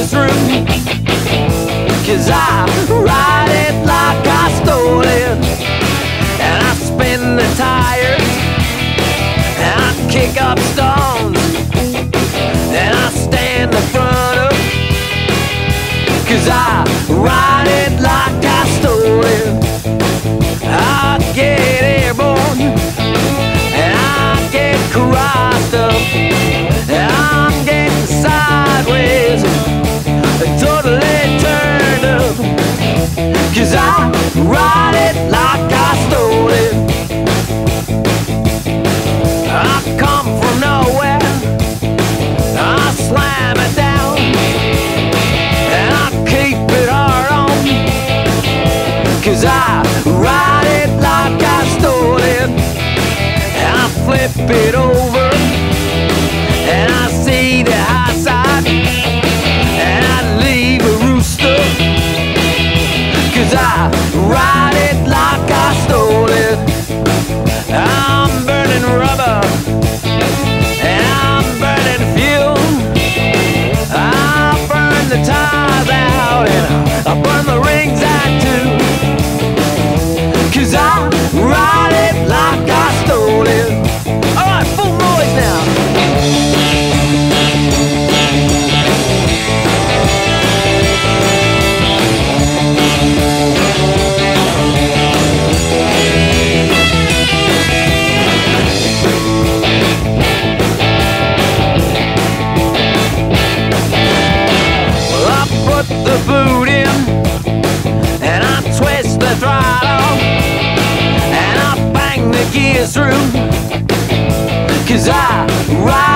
gears through. Cause I ride it like I stole it. And I spin the tires. And I kick up stones Cause I ride it like I stole it. I come from nowhere. I slam it down. And I keep it hard on. Cause I ride it like I stole it. I flip it over put the boot in and I twist the throttle and I bang the gears through. Cause I ride